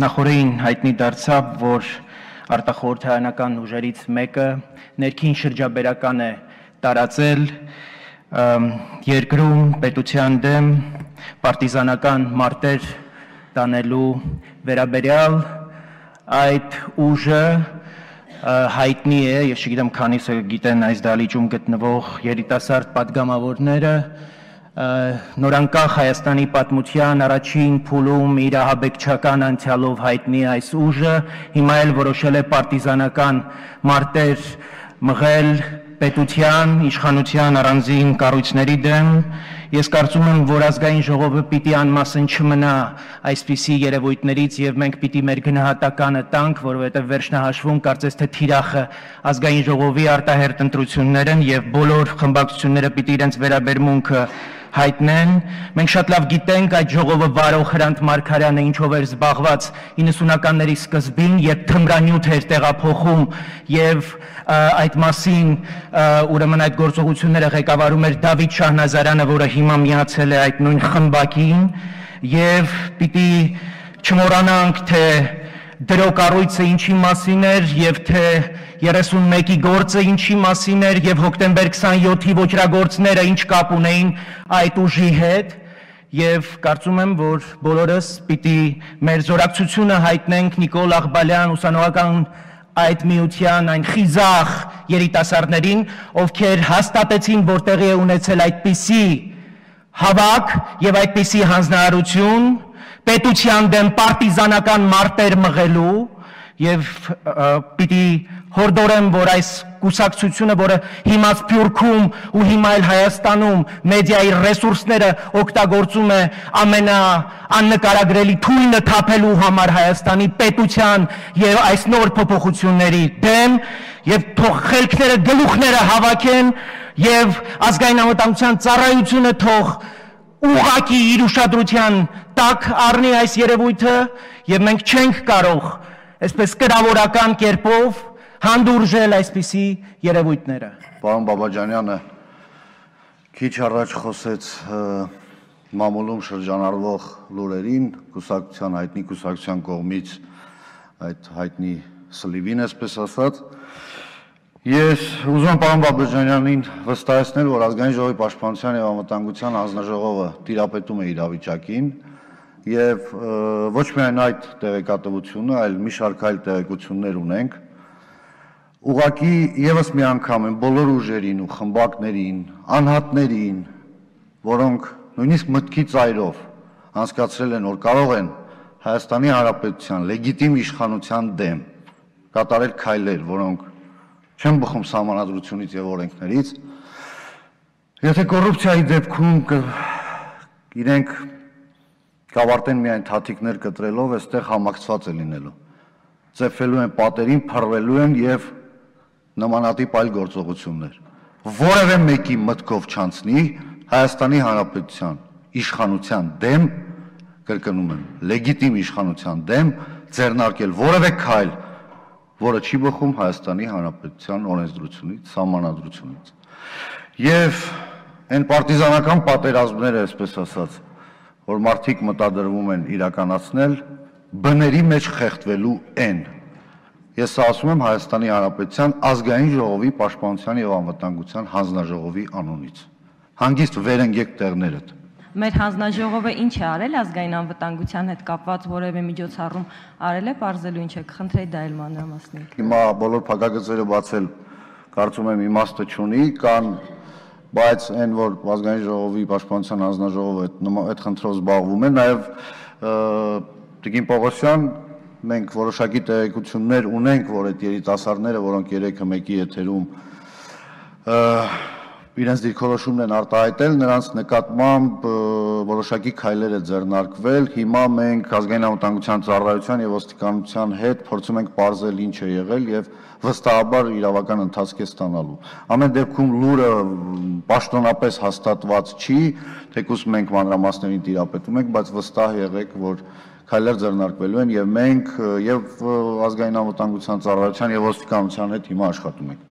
նախորդին հայտնի դարձավ, որ արտախորհրդարանական ուժերից մեկը ներքին շրջաբերական է տարածել երկրում պետության դեմ պարտիզանական մարտեր տանելու վերաբերյալ այդ ուժը հայտնի է, ես չգիտեմ քանիսը գիտեն այս դալիճում գտնվող երիտասարդ падգամավորները, նորանկախ Հայաստանի պատմության առաջին փուլում իր ահաբեկչական անցյալով հայտնի այս ուժը հիմա էլ որոշել է պարտիզանական մարտեր մղել պետության, իշխանության առանձին կառույցների դեմ Ես կարծում եմ, որ ազգային ժողովը պիտի անմասն չմնա այսպիսի երևույթներից եւ մենք պիտի մեր գնահատականը տանք, որովհետեւ վերջնահաշվում կարծես թե թիրախը ազգային ժողովի արտահերտ ընտրություններն եւ բոլոր խմբակցությունները պիտի իրենց վերաբերմունքը հայտնեն։ Մենք շատ լավ գիտենք այդ ժողովը վարող Հրանտ Մարկարյանը ինչով էր զբաղված 90-ականների սկզբին, երբ թմրանյութ էր տեղափոխում եւ այդ մասին ուրեմն այդ գործողությունները ղեկավարում էր Դավիթ Շահնազարյանը, որը հիմա միացել է այդ նույն խմբակին եւ պիտի չմոռանանք թե դրոկառույցը ինչի մասին էր եւ թե 31-ի գործը ինչի մասին էր եւ հոկտեմբեր 27-ի ոչրագործները ինչ կապ ունեին այդ ուժի հետ եւ կարծում եմ որ բոլորս պիտի մեր զորակցությունը հայտնենք Նիկոլ Աղբալյան ուսանողական այդ միության այն խիզախ երիտասարդներին, ովքեր հաստատեցին, որ տեղի է ունեցել այդպիսի հավաք եւ այդպիսի հանձնարարություն, պետության դեմ պարտիզանական մարտեր մղելու եւ պիտի հորդորեմ, որ այս կուսակցությունը, որը հիմա Սփյուռքում ու հիմա էլ Հայաստանում մեդիայի ռեսուրսները օգտագործում է ամենա աննկարագրելի թույնը թափելու համար Հայաստանի պետության եւ այս նոր փոփոխությունների դեմ եւ թող խելքները գլուխները հավաքեն եւ ազգային անվտանգության ծառայությունը թող ուղակի իր ուշադրության տակ առնի այս երևույթը եւ մենք չենք կարող այսպես կրավորական կերպով հանդուրժել այսպիսի երևույթները։ Պարոն Բաբաջանյանը քիչ առաջ խոսեց մամուլում շրջանառվող լուրերին, կուսակցության հայտնի կուսակցության կողմից այդ հայտնի սլիվին, այսպես ասած, Ես ուզում եմ պարոն Բաբաջանյանին վստահեցնել, որ ազգային ժողովի պաշտպանության եւ անվտանգության հանձնաժողովը տիրապետում է իրավիճակին եւ ոչ միայն այդ տեղեկատվությունը, այլ մի շարք այլ տեղեկություններ ունենք։ Ուղղակի եւս մի անգամ են բոլոր ուժերին ու խմբակներին, անհատներին, որոնք նույնիսկ մտքի ծայրով անցկացրել են, որ կարող են Հայաստանի Հանրապետության լեգիտիմ իշխանության դեմ կատարել քայլեր, որոնք չեմ բխում համանadrությունից եւ օրենքներից։ Եթե կոռուպցիայի դեպքում իրենք կավարտեն միայն թաթիկներ կտրելով, այստեղ համակցված է լինելու։ Ծեփելու են պատերին, փռվելու են եւ նմանատիպ այլ գործողություններ։ Որևէ մեկի մտքով չանցնի Հայաստանի Հանրապետության իշխանության դեմ, կրկնում եմ, լեգիտիմ իշխանության դեմ ձեռնարկել որևէ քայլ, որը չի բխում Հայաստանի Հանրապետության օրենսդրությունից, սահմանադրությունից։ Եվ այն պարտիզանական պատերազմները, այսպես ասած, որ մարդիկ մտադրվում են իրականացնել, բների մեջ խեղդվելու են։ Ես ասում եմ Հայաստանի Հանրապետության ազգային ժողովի պաշտպանության եւ անվտանգության հանձնաժողովի անունից։ Հանգիստ վերընկեք տեղներդ մեր հանձնաժողովը ինչ է արել ազգային անվտանգության հետ կապված որևէ միջոցառում արել է բարձելու ինչ է խնդրեի դա էլ մանրամասնի հիմա բոլոր փակագծերը բացել կարծում եմ իմաստը չունի կան բայց այն որ ազգային ժողովի պաշտպանության հանձնաժողովը այդ այդ խնդրով զբաղվում է նաև Տիկին Պողոսյան մենք որոշակի տեղեկություններ ունենք որ այդ երիտասարդները որոնք երեքը մեկի եթերում իրենց դիրքորոշումն են արտահայտել, նրանց նկատմամբ որոշակի քայլեր է ձեռնարկվել։ Հիմա մենք ազգային անվտանգության ծառայության եւ ոստիկանության հետ փորձում ենք ողջել ինչ է եղել եւ վստահաբար իրավական ընթացք է ստանալու։ Ամեն դեպքում լուրը պաշտոնապես հաստատված չի, թեկուզ մենք մանրամասներին տիրապետում ենք, բայց վստահ եղեք, որ քայլեր ձեռնարկվելու են եւ մենք եւ ազգային անվտանգության ծառայության եւ ոստիկանության հետ հիմա աշխատում ենք։